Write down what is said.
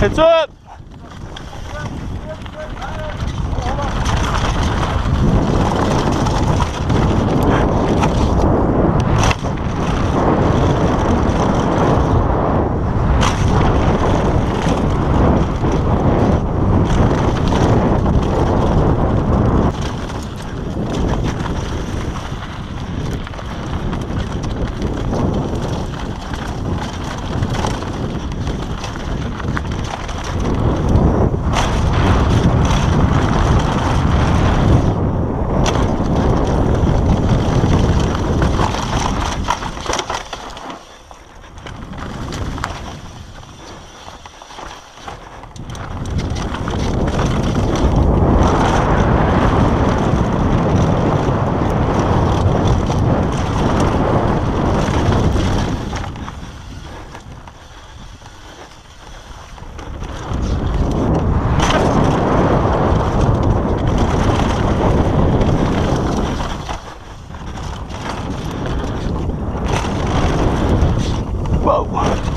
대전! Whoa!